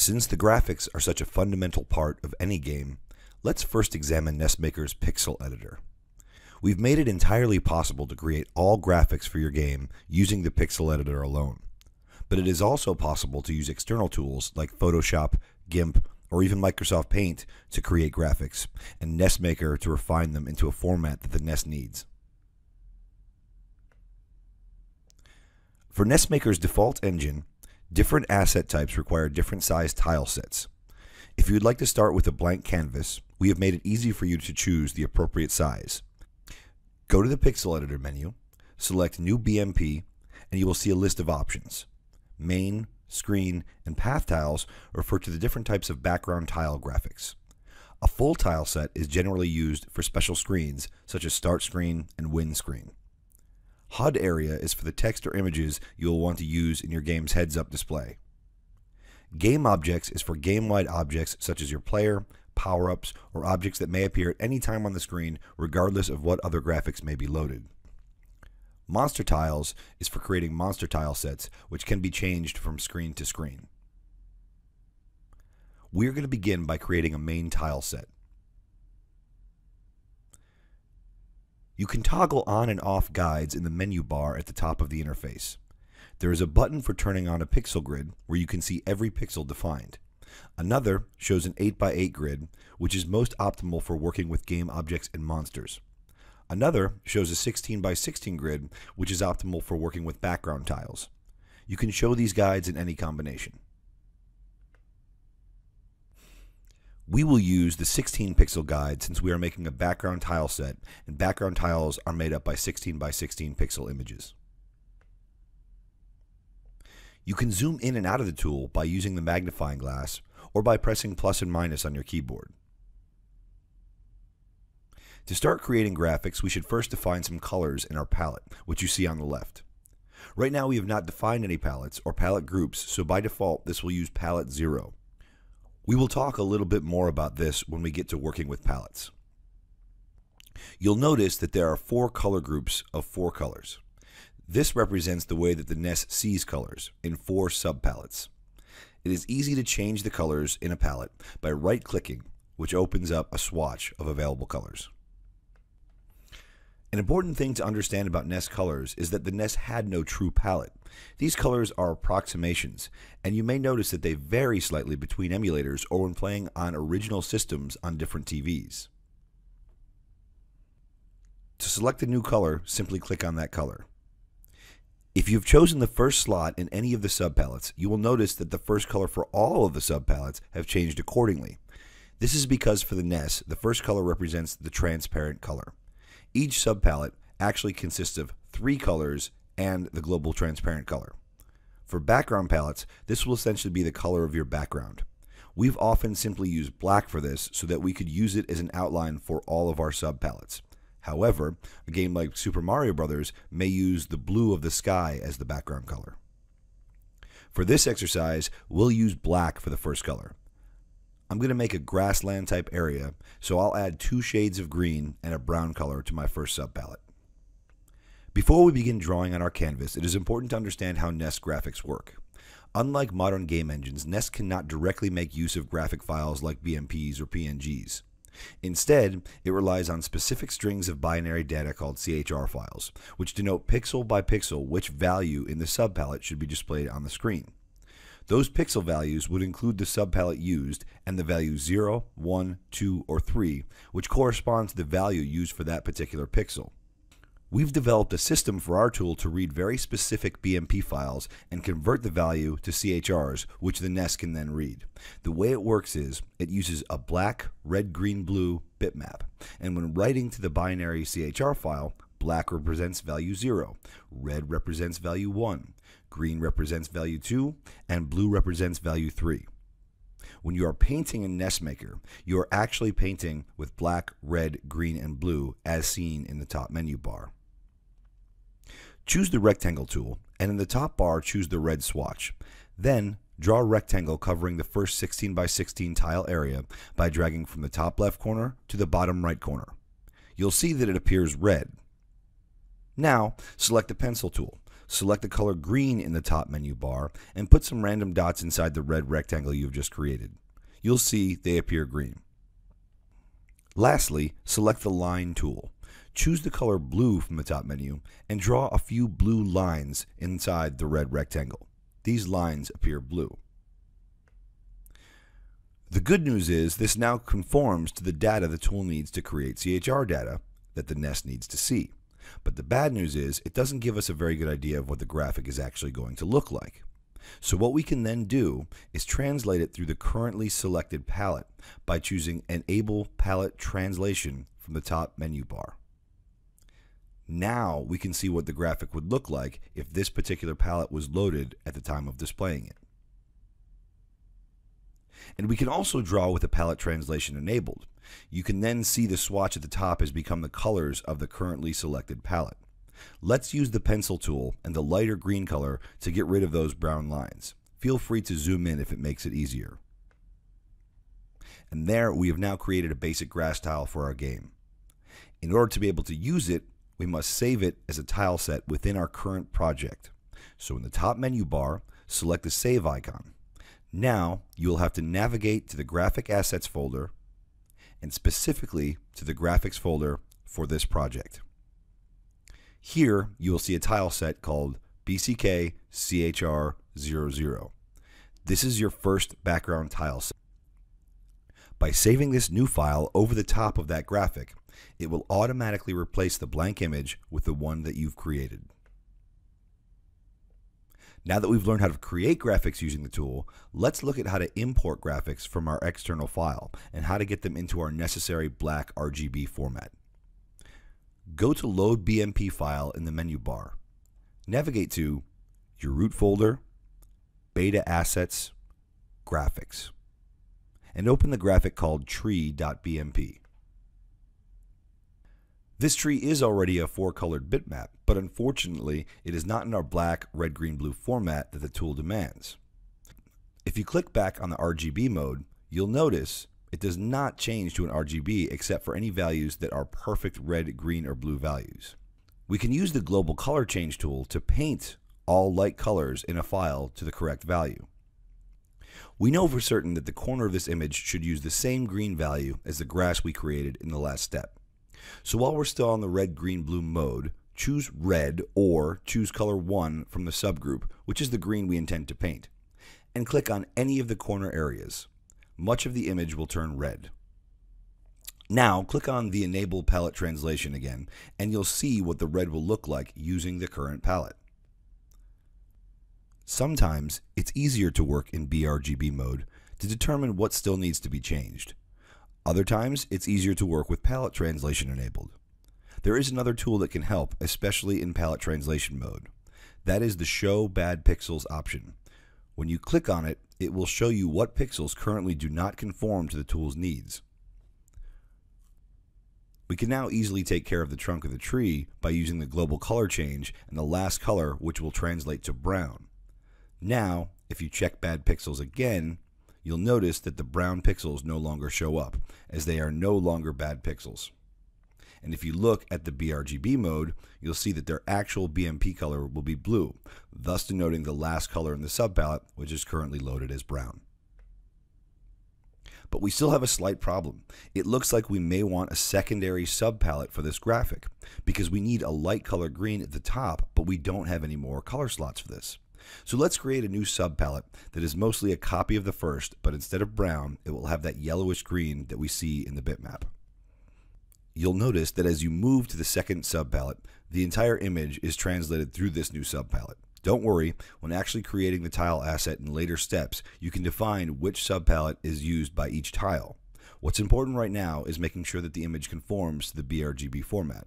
Since the graphics are such a fundamental part of any game, let's first examine NESmaker's pixel editor. We've made it entirely possible to create all graphics for your game using the pixel editor alone. But it is also possible to use external tools like Photoshop, GIMP, or even Microsoft Paint to create graphics, and NESmaker to refine them into a format that the NES needs. For NESmaker's default engine, different asset types require different size tile sets. If you would like to start with a blank canvas, we have made it easy for you to choose the appropriate size. Go to the Pixel Editor menu, select New BMP, and you will see a list of options. Main, screen, and path tiles refer to the different types of background tile graphics. A full tile set is generally used for special screens such as start screen and win screen. HUD area is for the text or images you will want to use in your game's heads up display. Game objects is for game wide objects such as your player, power ups, or objects that may appear at any time on the screen regardless of what other graphics may be loaded. Monster tiles is for creating monster tile sets, which can be changed from screen to screen. We're going to begin by creating a main tile set. You can toggle on and off guides in the menu bar at the top of the interface. There is a button for turning on a pixel grid where you can see every pixel defined. Another shows an 8x8 grid, which is most optimal for working with game objects and monsters. Another shows a 16 by 16 grid, which is optimal for working with background tiles. You can show these guides in any combination. We will use the 16 pixel guide since we are making a background tile set, and background tiles are made up by 16 by 16 pixel images. You can zoom in and out of the tool by using the magnifying glass or by pressing plus and minus on your keyboard. To start creating graphics, we should first define some colors in our palette, which you see on the left. Right now we have not defined any palettes or palette groups, so by default this will use palette 0. We will talk a little bit more about this when we get to working with palettes. You'll notice that there are four color groups of four colors. This represents the way that the NES sees colors in four subpalettes. It is easy to change the colors in a palette by right clicking, which opens up a swatch of available colors. An important thing to understand about NES colors is that the NES had no true palette. These colors are approximations, and you may notice that they vary slightly between emulators or when playing on original systems on different TVs. To select a new color, simply click on that color. If you've chosen the first slot in any of the subpalettes, you will notice that the first color for all of the subpalettes have changed accordingly. This is because for the NES, the first color represents the transparent color. Each subpalette actually consists of three colors and the global transparent color. For background palettes, this will essentially be the color of your background. We've often simply used black for this so that we could use it as an outline for all of our subpalettes. However, a game like Super Mario Bros. may use the blue of the sky as the background color. For this exercise, we'll use black for the first color. I'm going to make a grassland type area, so I'll add two shades of green and a brown color to my first subpalette. Before we begin drawing on our canvas, it is important to understand how NES graphics work. Unlike modern game engines, NES cannot directly make use of graphic files like BMPs or PNGs. Instead, it relies on specific strings of binary data called CHR files, which denote pixel by pixel which value in the subpalette should be displayed on the screen. Those pixel values would include the subpalette used and the value 0, 1, 2, or 3, which corresponds to the value used for that particular pixel. We've developed a system for our tool to read very specific BMP files and convert the value to CHRs, which the NES can then read. The way it works is it uses a black, red, green, blue bitmap, and when writing to the binary CHR file, black represents value 0, red represents value 1, Green represents value 2, and blue represents value 3. When you are painting a NESmaker, you are actually painting with black, red, green, and blue as seen in the top menu bar. Choose the rectangle tool, and in the top bar choose the red swatch. Then, draw a rectangle covering the first 16 by 16 tile area by dragging from the top left corner to the bottom right corner. You'll see that it appears red. Now, select the pencil tool select the color green in the top menu bar and put some random dots inside the red rectangle you've just created. You'll see they appear green. Lastly, select the Line tool. Choose the color blue from the top menu and draw a few blue lines inside the red rectangle. These lines appear blue. The good news is this now conforms to the data the tool needs to create CHR data that the NES needs to see. But the bad news is it doesn't give us a very good idea of what the graphic is actually going to look like. So what we can then do is translate it through the currently selected palette by choosing Enable Palette Translation from the top menu bar. Now we can see what the graphic would look like if this particular palette was loaded at the time of displaying it. And we can also draw with the palette translation enabled. You can then see the swatch at the top has become the colors of the currently selected palette. Let's use the pencil tool and the lighter green color to get rid of those brown lines. Feel free to zoom in if it makes it easier. And there we have now created a basic grass tile for our game. In order to be able to use it, we must save it as a tile set within our current project. So in the top menu bar, select the save icon. Now you will have to navigate to the graphic assets folder and specifically to the graphics folder for this project. Here, you will see a tile set called BCK CHR00. This is your first background tile set. By saving this new file over the top of that graphic, it will automatically replace the blank image with the one that you've created. Now that we've learned how to create graphics using the tool, let's look at how to import graphics from our external file and how to get them into our necessary black RGB format. Go to Load BMP file in the menu bar. Navigate to your root folder, Beta Assets, Graphics, and open the graphic called tree.bmp. This tree is already a four-colored bitmap, but unfortunately it is not in our black, red, green, blue format that the tool demands. If you click back on the RGB mode, you'll notice it does not change to an RGB except for any values that are perfect red, green, or blue values. We can use the global color change tool to paint all light colors in a file to the correct value. We know for certain that the corner of this image should use the same green value as the grass we created in the last step. So while we're still on the red, green, blue mode, choose red or choose color 1 from the subgroup, which is the green we intend to paint, and click on any of the corner areas. Much of the image will turn red. Now, click on the Enable Palette Translation again, and you'll see what the red will look like using the current palette. Sometimes, it's easier to work in BRGB mode to determine what still needs to be changed. Other times, it's easier to work with palette translation enabled. There is another tool that can help, especially in palette translation mode. That is the Show Bad Pixels option. When you click on it, it will show you what pixels currently do not conform to the tool's needs. We can now easily take care of the trunk of the tree by using the global color change and the last color which will translate to brown. Now, if you check bad pixels again, you'll notice that the brown pixels no longer show up, as they are no longer bad pixels. And if you look at the BRGB mode, you'll see that their actual BMP color will be blue, thus denoting the last color in the subpalette, which is currently loaded as brown. But we still have a slight problem. It looks like we may want a secondary subpalette for this graphic, because we need a light color green at the top, but we don't have any more color slots for this. So let's create a new subpalette that is mostly a copy of the first, but instead of brown, it will have that yellowish green that we see in the bitmap. You'll notice that as you move to the second subpalette, the entire image is translated through this new subpalette. Don't worry, when actually creating the tile asset in later steps, you can define which subpalette is used by each tile. What's important right now is making sure that the image conforms to the BRGB format.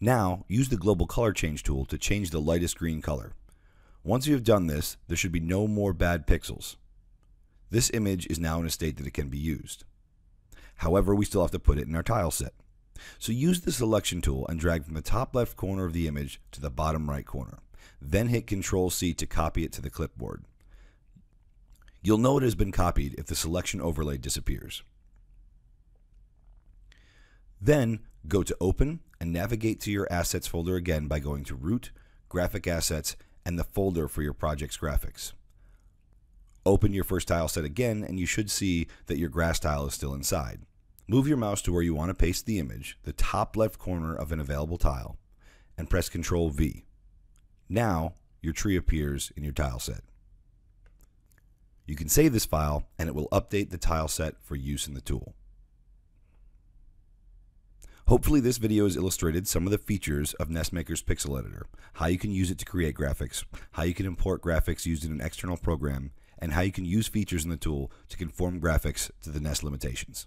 Now, use the global color change tool to change the lightest green color. Once you have done this, there should be no more bad pixels. This image is now in a state that it can be used. However, we still have to put it in our tile set. So use the selection tool and drag from the top left corner of the image to the bottom right corner. Then hit Ctrl C to copy it to the clipboard. You'll know it has been copied if the selection overlay disappears. Then go to Open and navigate to your Assets folder again by going to Root, graphic assets, and the folder for your project's graphics. Open your first tile set again and you should see that your grass tile is still inside. Move your mouse to where you want to paste the image, the top left corner of an available tile, and press Ctrl V. Now, your tree appears in your tile set. You can save this file and it will update the tile set for use in the tool. Hopefully this video has illustrated some of the features of NESmaker's Pixel Editor, how you can use it to create graphics, how you can import graphics used in an external program, and how you can use features in the tool to conform graphics to the NES limitations.